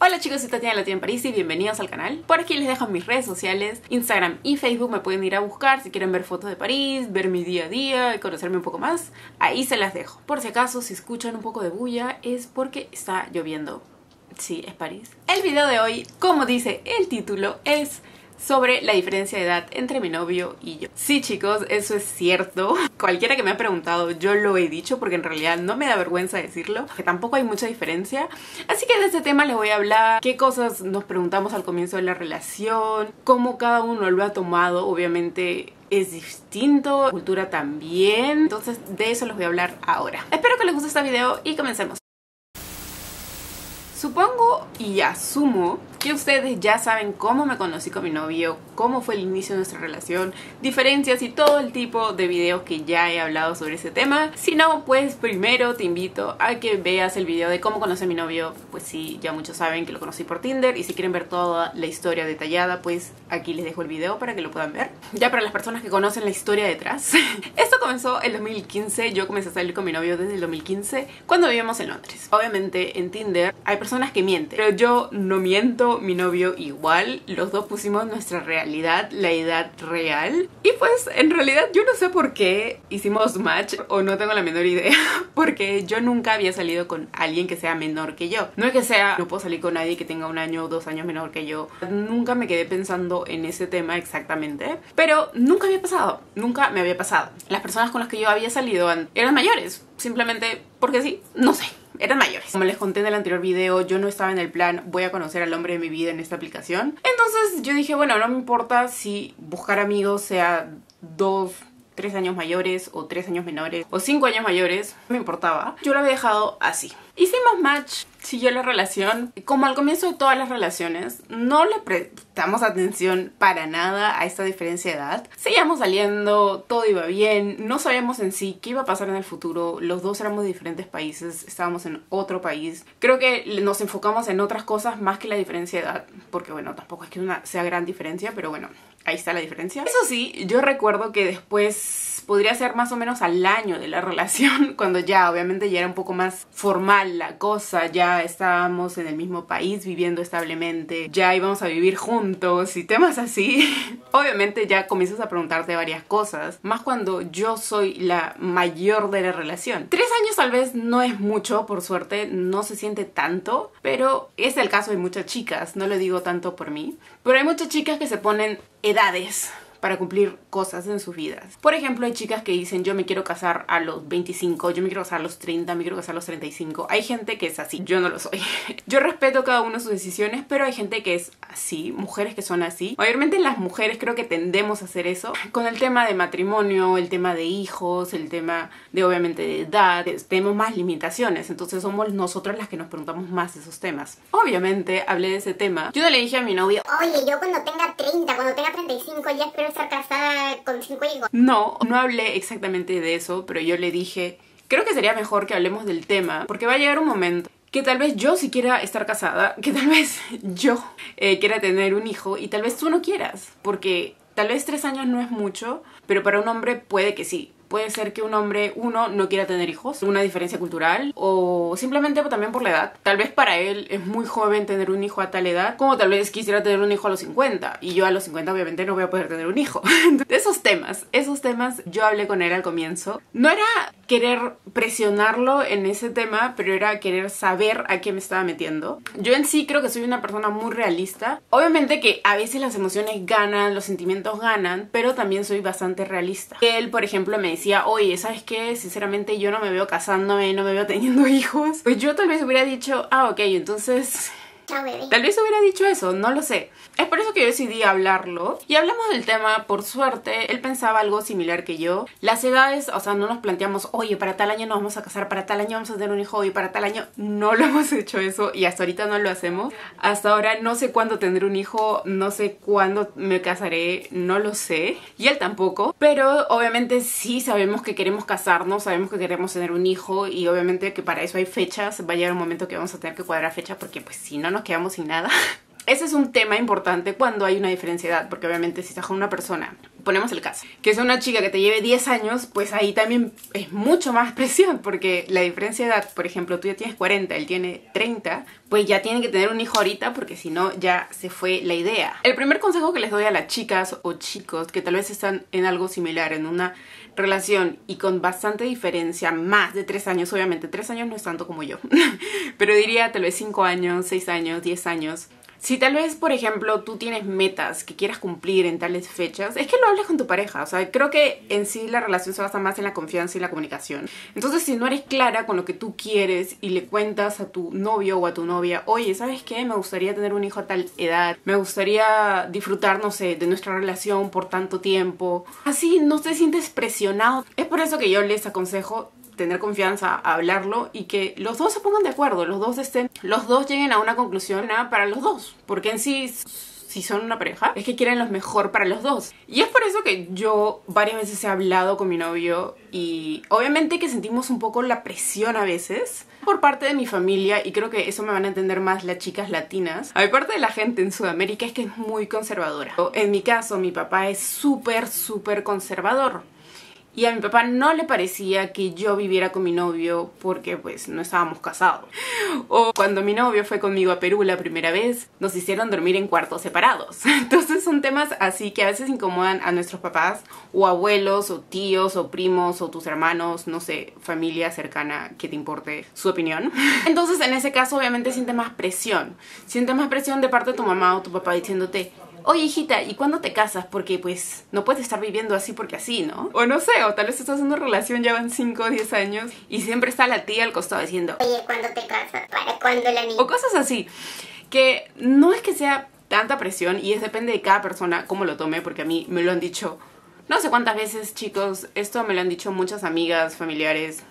Hola chicos, soy Tatiana Latina París y bienvenidos al canal. Por aquí les dejo mis redes sociales, Instagram y Facebook, me pueden ir a buscar si quieren ver fotos de París, ver mi día a día y conocerme un poco más. Ahí se las dejo. Por si acaso, si escuchan un poco de bulla, es porque está lloviendo. Sí, es París. El video de hoy, como dice el título, es sobre la diferencia de edad entre mi novio y yo. Sí chicos, eso es cierto. Cualquiera que me ha preguntado, yo lo he dicho porque en realidad no me da vergüenza decirlo, que tampoco hay mucha diferencia. Así que de este tema les voy a hablar, qué cosas nos preguntamos al comienzo de la relación, cómo cada uno lo ha tomado, obviamente es distinto, cultura también. Entonces de eso les voy a hablar ahora. Espero que les guste este video y comencemos. Supongo y asumo que ustedes ya saben cómo me conocí con mi novio, cómo fue el inicio de nuestra relación, diferencias y todo el tipo de videos que ya he hablado sobre ese tema. Si no, pues primero te invito a que veas el video de cómo conocí a mi novio. Pues sí, ya muchos saben que lo conocí por Tinder y si quieren ver toda la historia detallada, pues aquí les dejo el video para que lo puedan ver. Ya para las personas que conocen la historia detrás. Esto comenzó en 2015, yo comencé a salir con mi novio desde el 2015 cuando vivíamos en Londres. Obviamente en Tinder hay personas que mienten, pero yo no miento mi novio igual, los dos pusimos nuestra realidad, la edad real. Y pues en realidad yo no sé por qué hicimos match o no tengo la menor idea, porque yo nunca había salido con alguien que sea menor que yo. No es que sea, no puedo salir con nadie que tenga un año o dos años menor que yo. Nunca me quedé pensando en ese tema exactamente, pero nunca había pasado, nunca me había pasado. Las personas con las que yo había salido eran mayores, simplemente porque sí, no sé eran mayores. Como les conté en el anterior video, yo no estaba en el plan voy a conocer al hombre de mi vida en esta aplicación. Entonces yo dije, bueno, no me importa si buscar amigos sea dos, tres años mayores o tres años menores o cinco años mayores, no me importaba. Yo lo había dejado así. Hicimos match, siguió la relación. Como al comienzo de todas las relaciones, no le prestamos atención para nada a esta diferencia de edad. Seguíamos saliendo, todo iba bien, no sabíamos en sí qué iba a pasar en el futuro. Los dos éramos de diferentes países, estábamos en otro país. Creo que nos enfocamos en otras cosas más que la diferencia de edad, porque bueno, tampoco es que una sea gran diferencia, pero bueno, ahí está la diferencia. Eso sí, yo recuerdo que después podría ser más o menos al año de la relación, cuando ya obviamente ya era un poco más formal la cosa, ya estábamos en el mismo país viviendo establemente, ya íbamos a vivir juntos y temas así. obviamente ya comienzas a preguntarte varias cosas, más cuando yo soy la mayor de la relación. Tres años tal vez no es mucho, por suerte, no se siente tanto, pero es el caso de muchas chicas, no lo digo tanto por mí, pero hay muchas chicas que se ponen edades para cumplir cosas en sus vidas. Por ejemplo, hay chicas que dicen yo me quiero casar a los 25, yo me quiero casar a los 30, me quiero casar a los 35. Hay gente que es así, yo no lo soy. yo respeto cada de sus decisiones, pero hay gente que es así, mujeres que son así. Mayormente las mujeres creo que tendemos a hacer eso. Con el tema de matrimonio, el tema de hijos, el tema de obviamente de edad, tenemos más limitaciones, entonces somos nosotras las que nos preguntamos más esos temas. Obviamente hablé de ese tema. Yo le dije a mi novio, oye, yo cuando tenga 30, cuando tenga 35 ya espero estar casada con cinco hijos. No, no hablé exactamente de eso, pero yo le dije, creo que sería mejor que hablemos del tema, porque va a llegar un momento que tal vez yo sí quiera estar casada, que tal vez yo eh, quiera tener un hijo y tal vez tú no quieras, porque tal vez tres años no es mucho, pero para un hombre puede que sí. Puede ser que un hombre, uno, no quiera tener hijos, una diferencia cultural, o simplemente también por la edad. Tal vez para él es muy joven tener un hijo a tal edad, como tal vez quisiera tener un hijo a los 50, y yo a los 50 obviamente no voy a poder tener un hijo. De esos temas, esos temas yo hablé con él al comienzo. No era querer presionarlo en ese tema, pero era querer saber a qué me estaba metiendo. Yo en sí creo que soy una persona muy realista. Obviamente que a veces las emociones ganan, los sentimientos ganan, pero también soy bastante realista. Él, por ejemplo, me decía, oye, ¿sabes qué? Sinceramente yo no me veo casándome, no me veo teniendo hijos. Pues yo tal vez hubiera dicho, ah, ok, entonces Tal vez hubiera dicho eso, no lo sé. Es por eso que yo decidí hablarlo. Y hablamos del tema, por suerte, él pensaba algo similar que yo. Las edades, o sea, no nos planteamos, oye, para tal año nos vamos a casar, para tal año vamos a tener un hijo, y para tal año no lo hemos hecho eso y hasta ahorita no lo hacemos. Hasta ahora no sé cuándo tendré un hijo, no sé cuándo me casaré, no lo sé. Y él tampoco. Pero obviamente sí sabemos que queremos casarnos, sabemos que queremos tener un hijo y obviamente que para eso hay fechas. Va a llegar un momento que vamos a tener que cuadrar fecha porque pues si no nos quedamos sin nada. Ese es un tema importante cuando hay una diferencia de edad, porque obviamente si estás con una persona ponemos el caso, que es una chica que te lleve 10 años, pues ahí también es mucho más presión, porque la diferencia de edad, por ejemplo, tú ya tienes 40, él tiene 30, pues ya tienen que tener un hijo ahorita, porque si no, ya se fue la idea. El primer consejo que les doy a las chicas o chicos que tal vez están en algo similar, en una relación y con bastante diferencia, más de 3 años, obviamente, 3 años no es tanto como yo, pero diría tal vez 5 años, 6 años, 10 años, si tal vez, por ejemplo, tú tienes metas que quieras cumplir en tales fechas, es que lo hables con tu pareja. O sea, creo que en sí la relación se basa más en la confianza y la comunicación. Entonces, si no eres clara con lo que tú quieres y le cuentas a tu novio o a tu novia, oye, ¿sabes qué? Me gustaría tener un hijo a tal edad. Me gustaría disfrutar, no sé, de nuestra relación por tanto tiempo. Así no te sientes presionado. Es por eso que yo les aconsejo tener confianza, hablarlo y que los dos se pongan de acuerdo, los dos estén, los dos lleguen a una conclusión nada para los dos, porque en sí si son una pareja, es que quieren lo mejor para los dos. Y es por eso que yo varias veces he hablado con mi novio y obviamente que sentimos un poco la presión a veces por parte de mi familia y creo que eso me van a entender más las chicas latinas. Hay parte de la gente en Sudamérica es que es muy conservadora. En mi caso, mi papá es súper, súper conservador y a mi papá no le parecía que yo viviera con mi novio porque pues no estábamos casados. O cuando mi novio fue conmigo a Perú la primera vez, nos hicieron dormir en cuartos separados. Entonces son temas así que a veces incomodan a nuestros papás o abuelos o tíos o primos o tus hermanos, no sé, familia cercana que te importe su opinión. Entonces en ese caso obviamente siente más presión. Siente más presión de parte de tu mamá o tu papá diciéndote, oye hijita, ¿y cuándo te casas? Porque pues no puedes estar viviendo así porque así, ¿no? O no sé, o tal vez estás en una relación, ya van 5 o 10 años y siempre está la tía al costado diciendo, oye, ¿cuándo te casas? ¿Para cuándo la niña? O cosas así, que no es que sea tanta presión y es depende de cada persona cómo lo tome, porque a mí me lo han dicho no sé cuántas veces, chicos, esto me lo han dicho muchas amigas, familiares,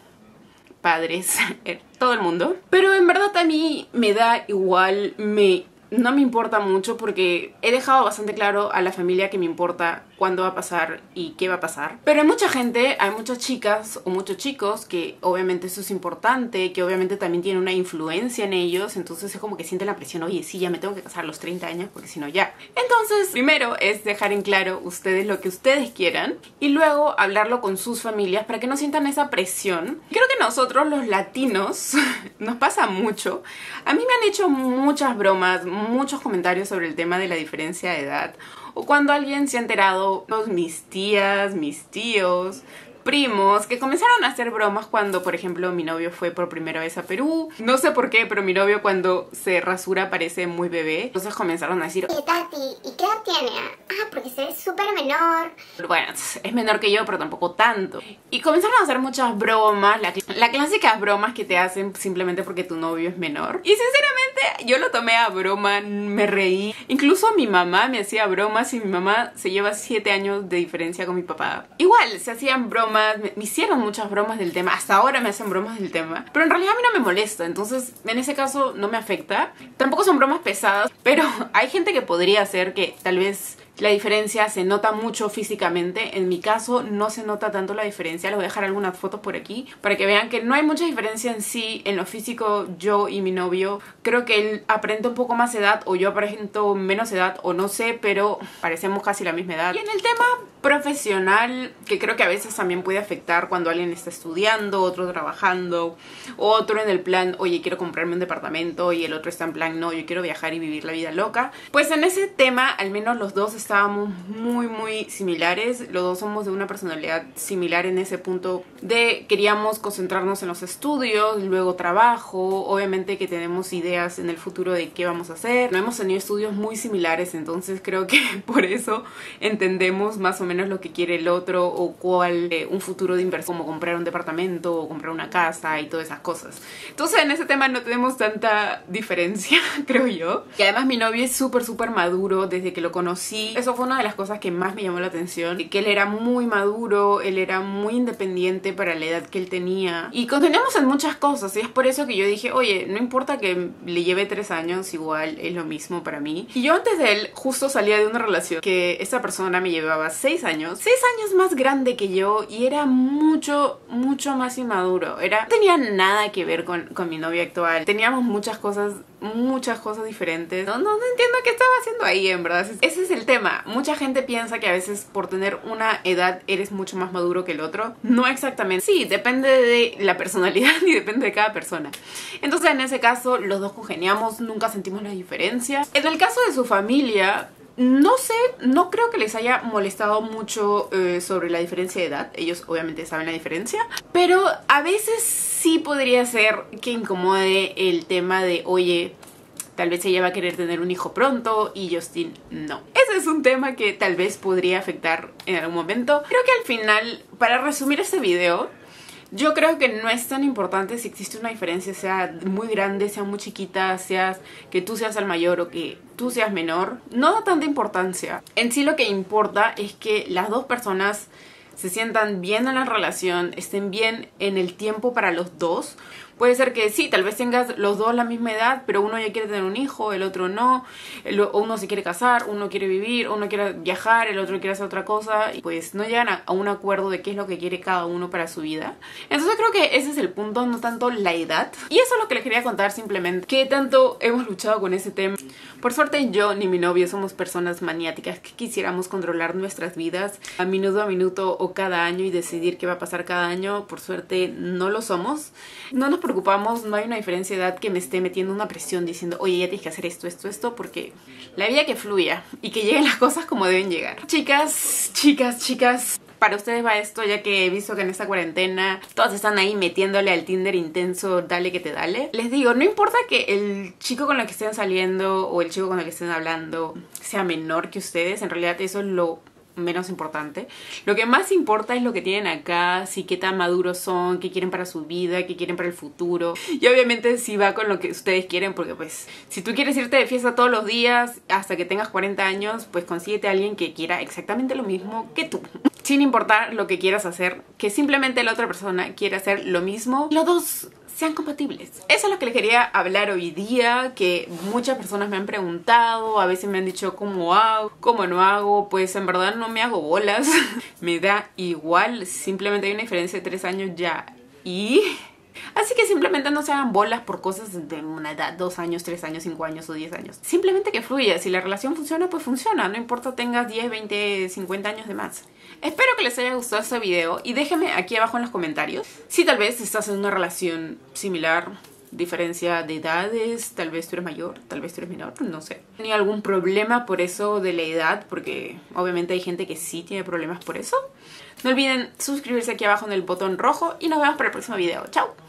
padres, eh, todo el mundo. Pero en verdad a mí me da igual, me no me importa mucho porque he dejado bastante claro a la familia que me importa cuándo va a pasar y qué va a pasar. Pero hay mucha gente, hay muchas chicas o muchos chicos que obviamente eso es importante, que obviamente también tienen una influencia en ellos, entonces es como que sienten la presión, oye, sí, ya me tengo que casar los 30 años porque si no ya. Entonces, primero es dejar en claro ustedes lo que ustedes quieran y luego hablarlo con sus familias para que no sientan esa presión. Creo que nosotros los latinos nos pasa mucho. A mí me han hecho muchas bromas, muchos comentarios sobre el tema de la diferencia de edad o cuando alguien se ha enterado, mis tías, mis tíos, primos que comenzaron a hacer bromas cuando, por ejemplo, mi novio fue por primera vez a Perú. No sé por qué, pero mi novio cuando se rasura parece muy bebé. Entonces comenzaron a decir... ¿Y Tati? ¿Y qué edad tiene? Ah, porque se ve súper menor. Bueno, es menor que yo, pero tampoco tanto. Y comenzaron a hacer muchas bromas, la, la clásicas bromas que te hacen simplemente porque tu novio es menor. Y sinceramente, yo lo tomé a broma, me reí. Incluso mi mamá me hacía bromas y mi mamá se lleva 7 años de diferencia con mi papá. Igual, se hacían bromas me, hicieron muchas bromas del tema, hasta ahora me hacen bromas del tema, pero en realidad a mí no me molesta, entonces en ese caso no me afecta. Tampoco son bromas pesadas, pero hay gente que podría hacer que tal vez la diferencia se nota mucho físicamente. En mi caso no se nota tanto la diferencia. Les voy a dejar algunas fotos por aquí para que vean que no hay mucha diferencia en sí en lo físico yo y mi novio. Creo que él aprende un poco más edad o yo aparento menos edad o no sé, pero parecemos casi la misma edad. Y en el tema profesional, que creo que a veces también puede afectar cuando alguien está estudiando, otro trabajando, otro en el plan, oye, quiero comprarme un departamento y el otro está en plan, no, yo quiero viajar y vivir la vida loca. Pues en ese tema, al menos los dos estábamos muy, muy similares. Los dos somos de una personalidad similar en ese punto de queríamos concentrarnos en los estudios, luego trabajo, obviamente que tenemos ideas en el futuro de qué vamos a hacer. No hemos tenido estudios muy similares, entonces creo que por eso entendemos más o menos lo que quiere el otro o cuál eh, un futuro de inversión, como comprar un departamento o comprar una casa y todas esas cosas. Entonces en ese tema no tenemos tanta diferencia, creo yo. Y además mi novio es súper, súper maduro desde que lo conocí. Eso fue una de las cosas que más me llamó la atención, que él era muy maduro, él era muy independiente para la edad que él tenía. Y continuamos en muchas cosas y es por eso que yo dije, oye, no importa que le lleve tres años, igual es lo mismo para mí. Y yo antes de él justo salía de una relación que esa persona me llevaba seis 6 años, 6 años más grande que yo y era mucho, mucho más inmaduro. Era, no tenía nada que ver con, con mi novio actual. Teníamos muchas cosas muchas cosas diferentes. No, no, no, entiendo qué estaba haciendo ahí, en verdad. Ese es el tema. Mucha gente piensa que a veces por tener una edad eres mucho más maduro que el otro. No exactamente. Sí, depende de la personalidad y depende de cada persona. Entonces, en ese caso, los dos congeniamos, nunca sentimos la diferencia. En el caso de su familia, no sé, no creo que les haya molestado mucho eh, sobre la diferencia de edad. Ellos obviamente saben la diferencia. Pero a veces sí podría ser que incomode el tema de, oye, tal vez ella va a querer tener un hijo pronto y Justin no. Ese es un tema que tal vez podría afectar en algún momento. Creo que al final, para resumir este video, yo creo que no es tan importante si existe una diferencia, sea muy grande, sea muy chiquita, seas que tú seas el mayor o que tú seas menor. No da tanta importancia. En sí lo que importa es que las dos personas se sientan bien en la relación, estén bien en el tiempo para los dos. Puede ser que sí, tal vez tengas los dos la misma edad, pero uno ya quiere tener un hijo, el otro no, uno se quiere casar, uno quiere vivir, uno quiere viajar, el otro quiere hacer otra cosa, y pues no llegan a, un acuerdo de qué es lo que quiere cada uno para su vida. Entonces creo que ese es el punto, no tanto la edad. Y eso es lo que les quería contar simplemente, que tanto hemos luchado con ese tema. Por suerte yo ni mi novio somos personas maniáticas que quisiéramos controlar nuestras vidas a minuto a minuto o cada año y decidir qué va a pasar cada año. Por suerte no lo somos. No nos preocupamos, no hay una diferencia de edad que me esté metiendo una presión diciendo, oye, ya tienes que hacer esto, esto, esto, porque la vida que fluya y que lleguen las cosas como deben llegar. Chicas, chicas, chicas, para ustedes va esto, ya que he visto que en esta cuarentena todas están ahí metiéndole al Tinder intenso, dale que te dale. Les digo, no importa que el chico con el que estén saliendo o el chico con el que estén hablando sea menor que ustedes, en realidad eso es lo menos importante. Lo que más importa es lo que tienen acá, si qué tan maduros son, qué quieren para su vida, qué quieren para el futuro. Y obviamente si va con lo que ustedes quieren, porque pues si tú quieres irte de fiesta todos los días hasta que tengas 40 años, pues consíguete a alguien que quiera exactamente lo mismo que tú. Sin importar lo que quieras hacer, que simplemente la otra persona quiera hacer lo mismo. Los dos sean compatibles. Eso es lo que les quería hablar hoy día, que muchas personas me han preguntado, a veces me han dicho cómo hago, cómo no hago, pues en verdad no me hago bolas, me da igual, simplemente hay una diferencia de tres años ya y... Así que simplemente no se hagan bolas por cosas de una edad, dos años, tres años, cinco años o diez años. Simplemente que fluya. Si la relación funciona, pues funciona. No importa tengas 10, 20, 50 años de más. Espero que les haya gustado este video y déjenme aquí abajo en los comentarios si tal vez estás en una relación similar, diferencia de edades, tal vez tú eres mayor, tal vez tú eres menor, no sé. ¿Tenía algún problema por eso de la edad? Porque obviamente hay gente que sí tiene problemas por eso. No olviden suscribirse aquí abajo en el botón rojo y nos vemos para el próximo video. ¡Chao!